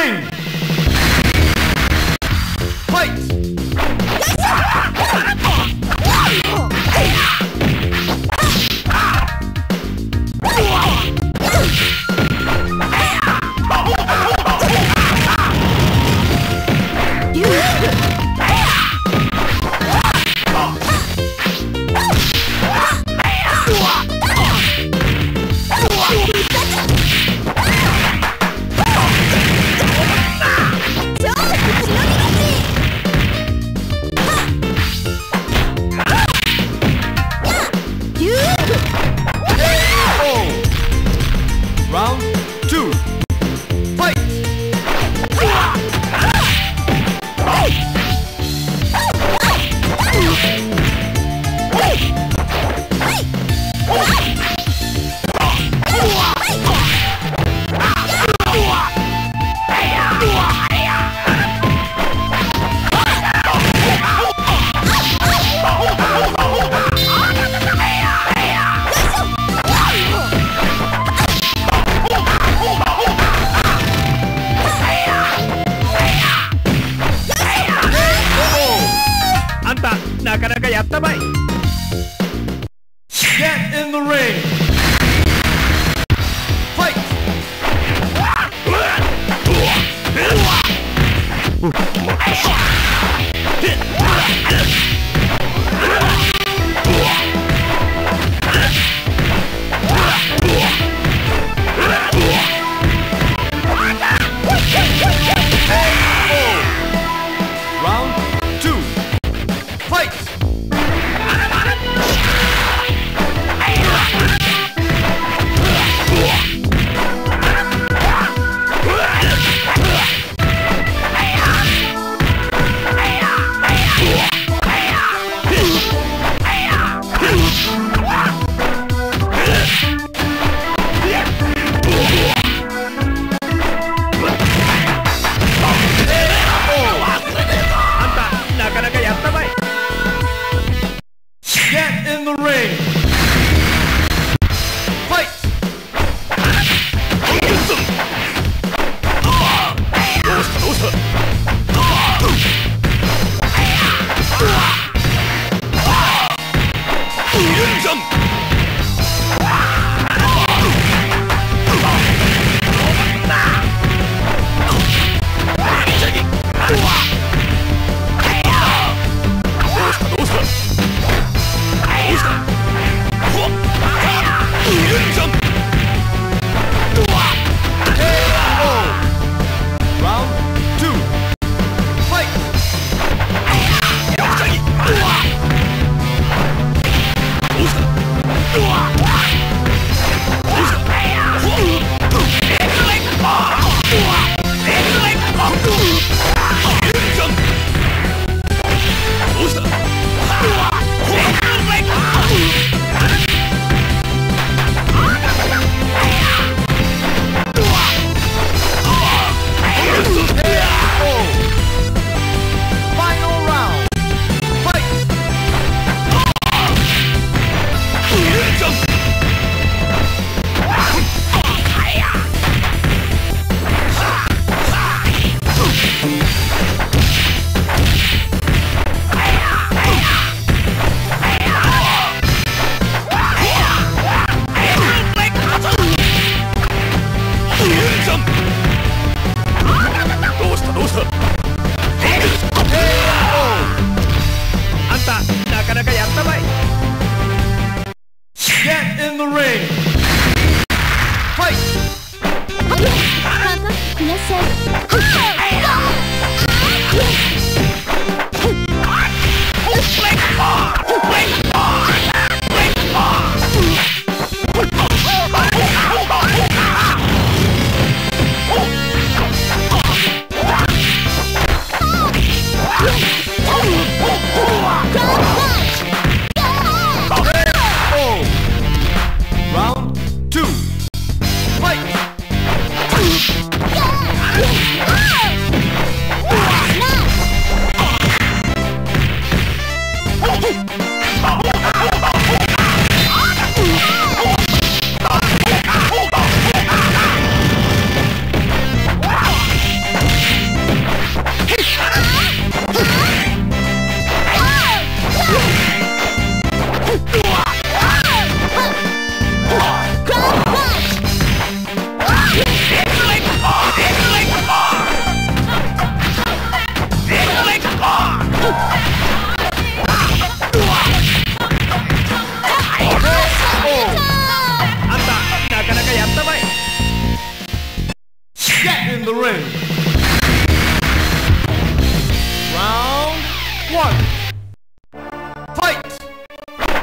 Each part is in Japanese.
thing.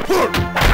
Look!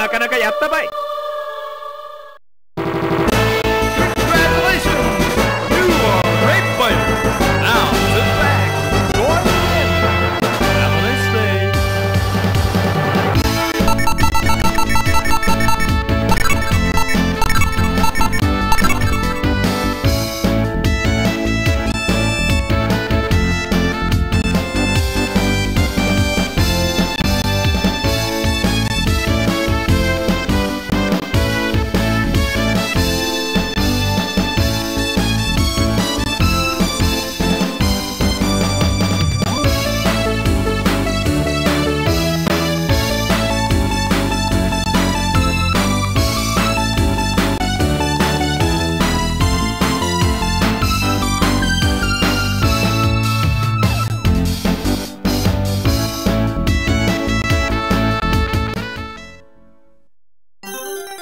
なかなかやったばい。